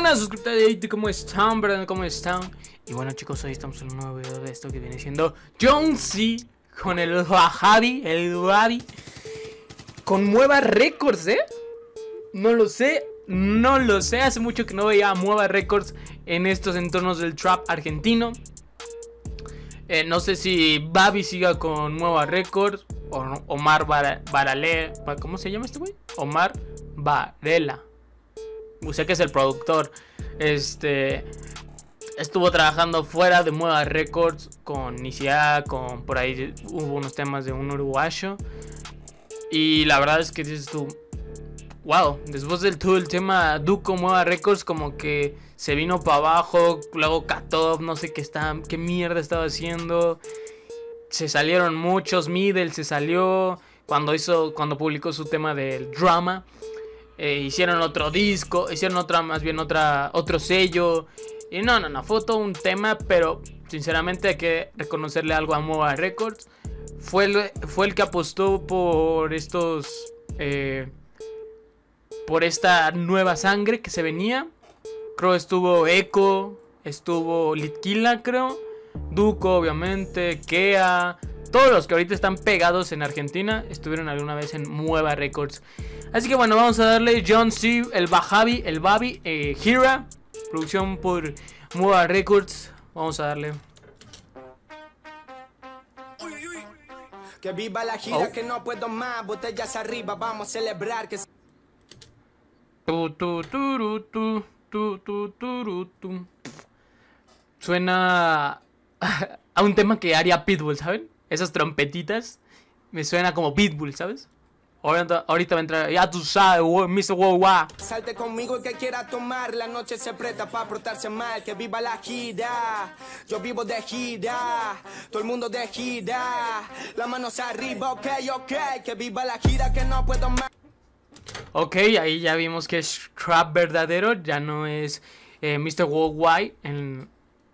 buenas suscriptores, ¿cómo están? ¿Verdad? ¿Cómo están? Y bueno chicos, hoy estamos en un nuevo video de esto que viene siendo Jonesy con el Wahabi, el Wahabi Con Mueva Records, ¿eh? No lo sé, no lo sé, hace mucho que no veía a Mueva Records en estos entornos del trap argentino eh, No sé si Babi siga con Mueva Records o Omar Barale, ¿cómo se llama este güey? Omar Varela Que es el productor. Este. Estuvo trabajando fuera de Mueva Records con Nisia, con por ahí hubo unos temas de un uruguayo. Y la verdad es que dices tú, wow, después del todo el tema Duco Mueva Records como que se vino para abajo, luego Katov, no sé qué está, qué mierda estaba haciendo. Se salieron muchos, Middle se salió cuando hizo cuando publicó su tema del drama. Eh, hicieron otro disco, hicieron otra, más bien otra, otro sello. Y no, no, no, fue todo un tema, pero sinceramente hay que reconocerle algo a Mova Records. Fue el, fue el que apostó por estos... Eh, por esta nueva sangre que se venía. Creo estuvo Echo, estuvo Litkila, creo. Duco, obviamente, Kea. Todos los que ahorita están pegados en Argentina estuvieron alguna vez en Mueva Records. Así que bueno, vamos a darle John C, el Bajavi, el Babi, eh, Hira, producción por Mueva Records. Vamos a darle. Que viva la gira, oh. que no puedo más, botellas arriba, vamos a celebrar que... Tu, tu, tu, tu, tu, tu, tu, tu. Suena a un tema que haría Pitbull, ¿saben? Esas trompetitas me suena como Pitbull, ¿sabes? Ahorita, ahorita va a entrar, ya tú sabes, Mr. Worldwide. Salte conmigo y que quiera tomar, la noche se presta para portarse mal, que viva la gira. Yo vivo de gira, todo el mundo de gira. Las manos arriba, ok, ok, que viva la gira, que no puedo más. Ok, ahí ya vimos que es trap verdadero, ya no es eh, Mr. Worldwide en,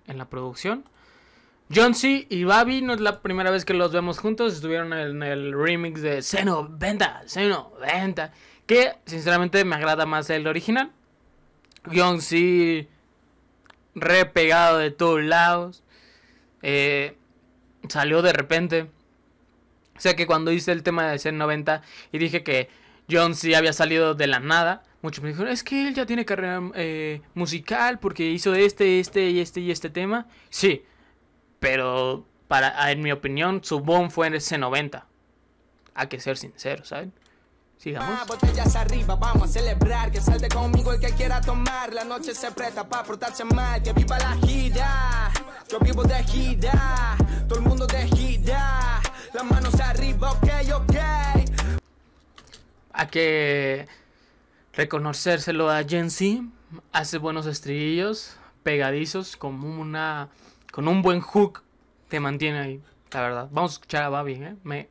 en la producción. John C. y Babi no es la primera vez que los vemos juntos. Estuvieron en el remix de Seno Venta, Seno Venta. Que sinceramente me agrada más el original. John C. Re pegado de todos lados. Eh, salió de repente. O sea que cuando hice el tema de Seno 90 y dije que John C. había salido de la nada. Muchos me dijeron, es que él ya tiene carrera eh, musical porque hizo este, este y este y este tema. Sí, pero para, en mi opinión, su boom fue en ese 90. Hay que ser sincero, ¿saben? Sigamos. Ah, botellas arriba, vamos a celebrar. Que salte conmigo el que quiera tomar. La noche se presta para portarse mal. Que viva la gira. Yo vivo de gira. Todo el mundo de gira. Las manos arriba, ok, ok. Hay que reconocérselo a Jensi. Hace buenos estribillos pegadizos, como una con un buen hook te mantiene ahí, la verdad. Vamos a escuchar a Babi, ¿eh? Me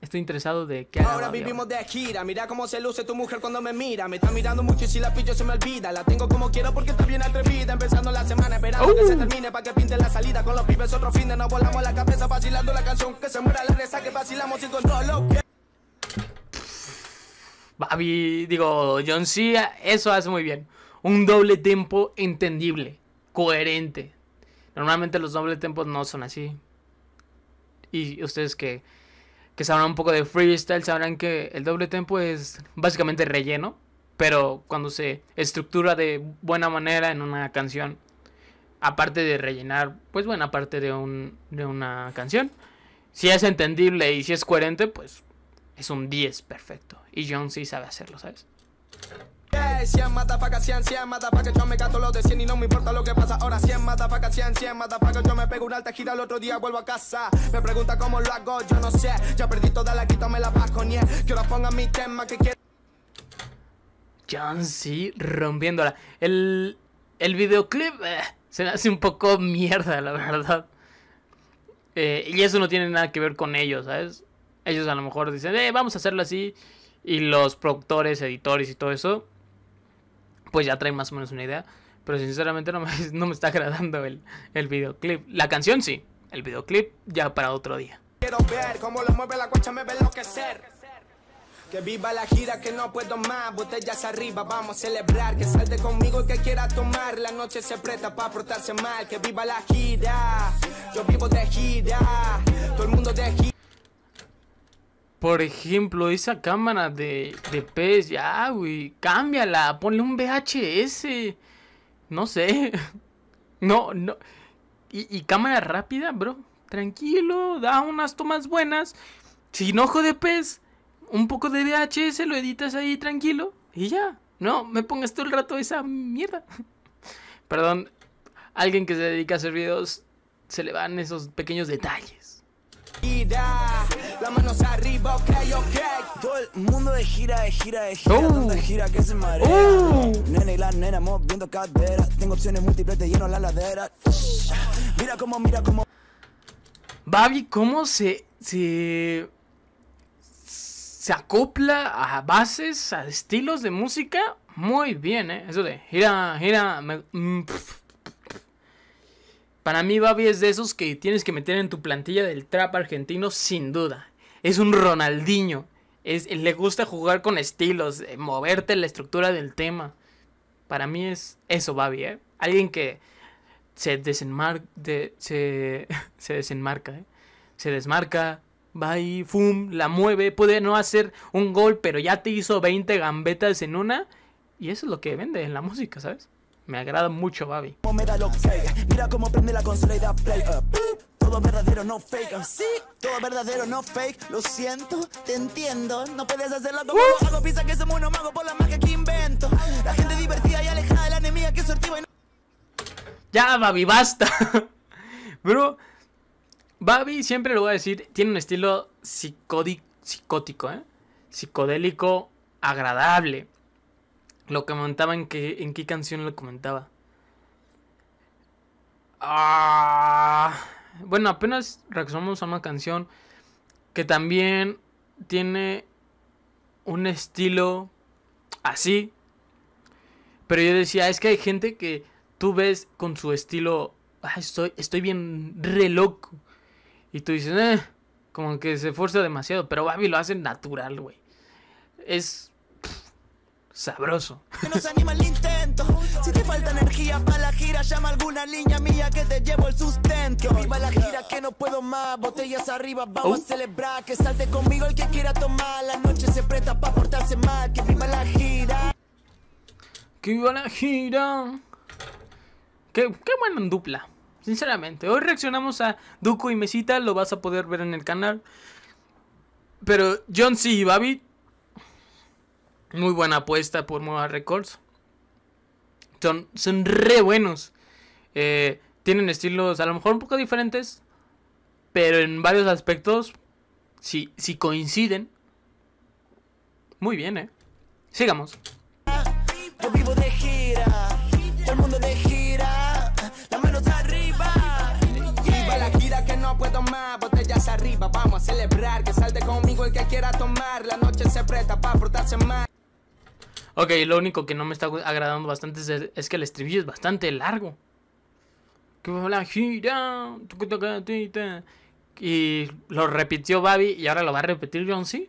estoy interesado de qué Ahora vivimos de gira, mira cómo se luce tu mujer cuando me mira. Me está mirando mucho y si la pillo se me olvida. La tengo como quiero porque está bien atrevida. Empezando la semana esperando que se uh. termine para que pinte la salida. Con los pibes otro fin de no volamos la cabeza vacilando la canción. Que se muera la reza que vacilamos sin control. Babi, digo, John C, eso hace muy bien. Un doble tempo entendible, coherente. Normalmente los doble tempos no son así. Y ustedes que, que sabrán un poco de freestyle sabrán que el doble tempo es básicamente relleno. Pero cuando se estructura de buena manera en una canción, aparte de rellenar, pues buena parte de, un, de una canción, si es entendible y si es coherente, pues es un 10 perfecto. Y John sí sabe hacerlo, ¿sabes? 100 motherfuckers, 100, 100 motherfuckers Yo me gasto los de 100 y no me importa lo que pasa. Ahora 100 motherfuckers, 100, 100 motherfuckers Yo me pego una alta gira el otro día vuelvo a casa. Me pregunta cómo lo hago, yo no sé. Ya perdí toda la Que ahora mi tema que quiero rompiéndola. El, el videoclip eh, se me hace un poco mierda, la verdad. Eh, Y eso no tiene nada que ver con ellos, ¿sabes? Ellos a lo mejor dicen, eh, vamos a hacerlo así y los productores, editores y todo eso pues ya trae más o menos una idea. Pero sinceramente no me, no me está agradando el, videoclip. La canción sí, el videoclip ya para otro día. Quiero ver cómo lo mueve la cuacha, me ve enloquecer. Que viva la gira, que no puedo más. Botellas arriba, vamos a celebrar. Que salte conmigo y que quiera tomar, la noche se presta para portarse mal. Que viva la gira, yo vivo de gira, todo el mundo de gira. Por ejemplo, esa cámara de, de pez, ya, güey, cámbiala, ponle un VHS. No sé. No, no. Y, y cámara rápida, bro. Tranquilo, da unas tomas buenas. Sin ojo de pez, un poco de VHS, lo editas ahí tranquilo. Y ya. No, me pongas todo el rato esa mierda. Perdón, alguien que se dedica a hacer videos, se le van esos pequeños detalles. Gira, las manos arriba, ok, ok. Todo el mundo de gira, de gira, de gira, Oh. donde gira que se marea. Oh. Nene y la nena moviendo cadera. Tengo opciones múltiples, te lleno la ladera. Mira cómo, mira cómo. Babi, ¿cómo se, se. se acopla a bases, a estilos de música? Muy bien, ¿eh? Eso de gira, gira. me- mm, pf. Para mí, Babi es de esos que tienes que meter en tu plantilla del trap argentino, sin duda. Es un Ronaldinho. Es, le gusta jugar con estilos, eh, moverte la estructura del tema. Para mí es eso, Babi, ¿eh? Alguien que se desenmarca, se, se desenmarca, ¿eh? Se desmarca, va ahí, fum, la mueve, puede no hacer un gol, pero ya te hizo 20 gambetas en una. Y eso es lo que vende en la música, ¿sabes? Me agrada mucho, Babi. Mira cómo prende la y play. Todo verdadero, no fake. uh, Sí, todo verdadero, no fake. Lo siento, te entiendo. No puedes hacerlo como lo hago. Piensa que somos unos magos por la magia que invento. La gente divertida y alejada de la enemiga que sortiva y no. Ya, Babi, basta. Bro, Babi, siempre lo voy a decir, tiene un estilo psicótico, ¿eh? Psicodélico, agradable. Lo comentaba en qué, en qué canción lo comentaba. Ah, bueno, apenas reaccionamos a una canción que también tiene un estilo así. Pero yo decía, es que hay gente que tú ves con su estilo, "Ay, estoy, estoy bien re loco. Y tú dices, eh, como que se esfuerza demasiado. Pero Babi lo hace natural, güey. Es sabroso. Que nos anima el intento. Si te falta energía para la gira, llama alguna línea mía que te llevo el sustento. Que viva la gira, que no puedo más. Botellas arriba, vamos Oh. a celebrar. Que salte conmigo el que quiera tomar. La noche se presta para portarse mal. Que viva la gira. ¡Que viva la gira! Qué, qué buena dupla. Sinceramente, hoy reaccionamos a Duco y Mesita, lo vas a poder ver en el canal. Pero John C. y Babi, muy buena apuesta por Moa Records. Son, son re buenos. Eh, tienen estilos a lo mejor un poco diferentes, pero en varios aspectos, si, si coinciden, muy bien, ¿eh? Sigamos. Yo vivo de gira. El mundo de gira. Las manos arriba. Viva la gira que no puedo más, botellas arriba, vamos a celebrar. Que salte conmigo el que quiera tomar, la noche se presta para portarse mal. Ok, lo único que no me está agradando bastante es, es que el estribillo es bastante largo. Que la gira. Y lo repitió Babi y ahora lo va a repetir John C.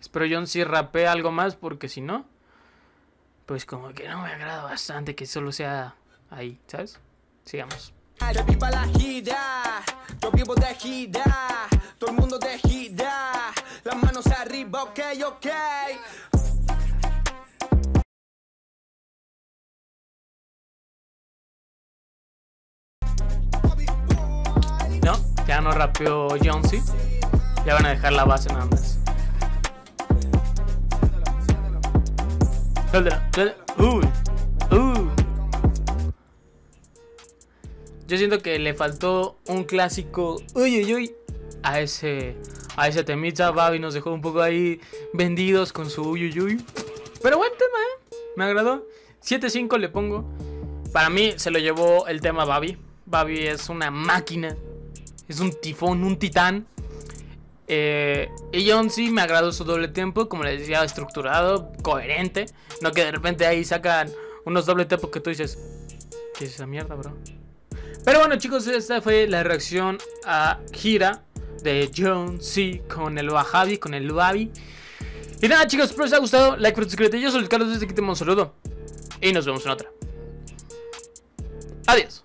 Espero John C rapee algo más porque si no, pues como que no me agrada bastante que solo sea ahí, ¿sabes? Sigamos. Que viva la gira, yo vivo de gira, todo el mundo de gira, las manos arriba, ok, ok. Ya no rapeó C. Ya van a dejar la base nada más. Uy, uy. Yo siento que le faltó un clásico uy uy uy a ese a ese temita Babi nos dejó un poco ahí vendidos con su uy uy uy. Pero buen tema, eh. Me agradó. 7-5 le pongo. Para mí se lo llevó el tema Babi. Babi es una máquina. Es un tifón, un titán. Eh, y John sí me agradó su doble tiempo, como les decía, estructurado, coherente. No que de repente ahí sacan unos doble tiempos que tú dices, ¿qué es esa mierda, bro? Pero bueno, chicos, esta fue la reacción a Gira de John C con el Wahabi, con el Babi. Y nada, chicos, espero que os haya gustado. Like, suscríbete. Yo soy el Carlos, desde aquí te mando un saludo. Y nos vemos en otra. Adiós.